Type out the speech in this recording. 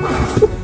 Bye.